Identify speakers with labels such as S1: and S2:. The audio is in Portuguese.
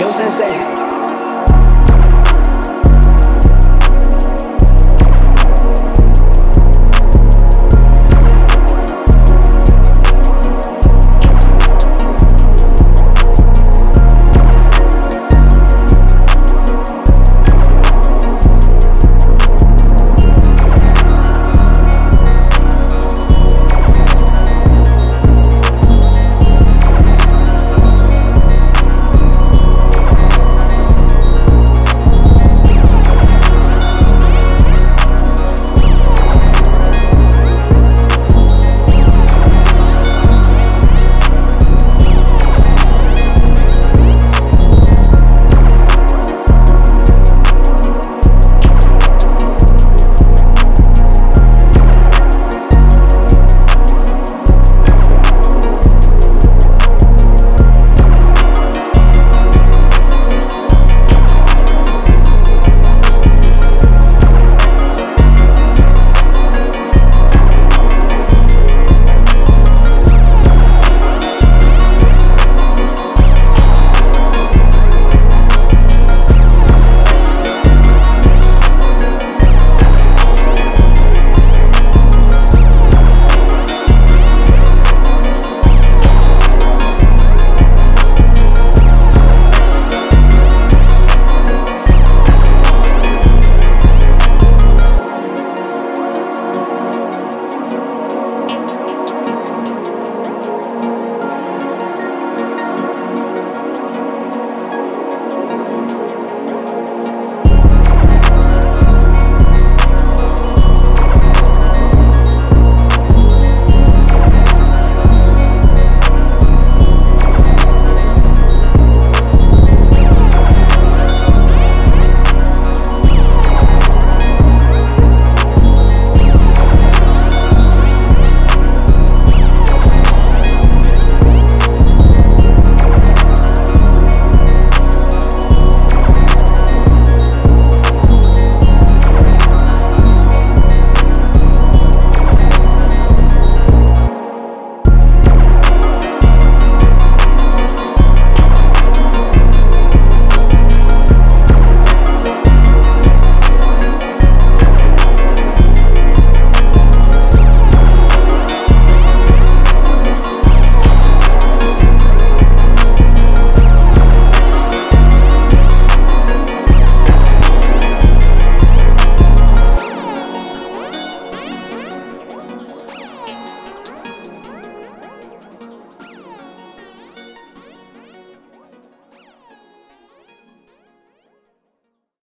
S1: Yo sensei.